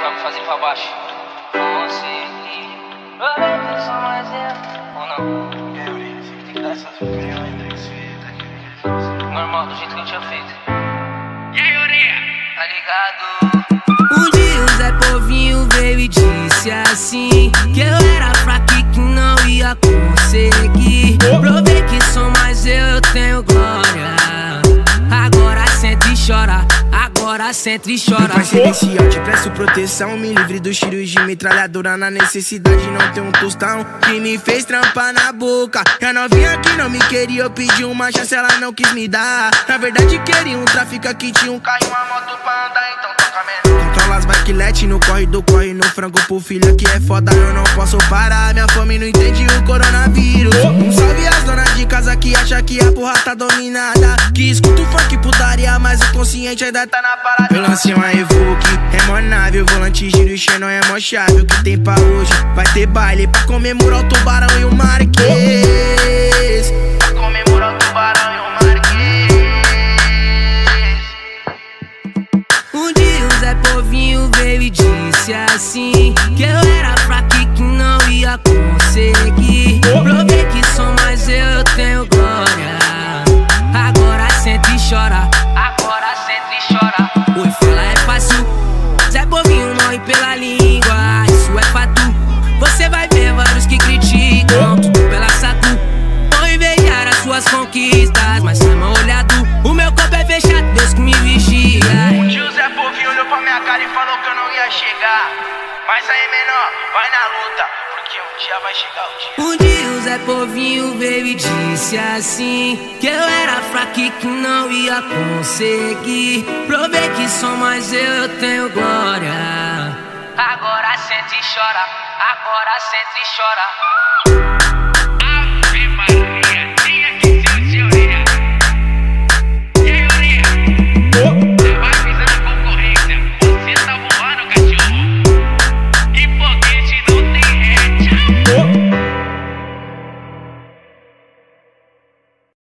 vai me fazer pra baixo. Consegui. Provei que sou mais eu. Ou não? É, Uri, você tem que dar essas opiniões aí, você tá aqui. Normal, do jeito que eu tinha feito. E aí, Urinha? Tá ligado? Um dia o Zé Povinho veio e disse assim Que eu era fraco e que não ia conseguir Provei que sou mais eu, eu tenho agora senta e chora. Pai celestial, te presto proteção. Me livre dos tiros de metralhadora Na necessidade. Não ter um tostão Que me fez trampar na boca. A novinha que não me queria Eu pedi uma chance, ela não quis me dar. Na verdade queria um tráfico aqui Tinha um carro e uma moto pra andar Então toca menor Controla as bikelet no corre do corre No frango pro filho que é foda. Eu não posso parar Minha fome não entende o coronavírus que acha que a porra tá dominada. Que escuta o funk putaria Mas o consciente ainda tá na parada. Eu lancei uma Evoque, é mó nave O volante giro e Xenon é mó chave. O que tem pra hoje vai ter baile Pra comemorar o tubarão e o Marquês. Pra comemorar o tubarão e o Marquês. Um dia o Zé Povinho veio e disse assim Que eu era fraco e que não ia conseguir chora, agora senta e chora. Oi, fala é fácil. Zé Povinho morre pela língua, isso é fato. Você vai ver vários que criticam. Tudo pela saco Vão invejar as suas conquistas, mas chama olhado O meu corpo é fechado, Deus que me vigia. Um dia o Zé Povinho olhou pra minha cara e falou que eu não ia chegar. Mas aí menor, vai na luta Porque um dia vai chegar o dia Um dia o Zé Povinho veio e disse assim Que eu era fraco e que não ia conseguir Provei que sou mais eu, eu tenho glória Agora senta e chora. Agora senta e chora.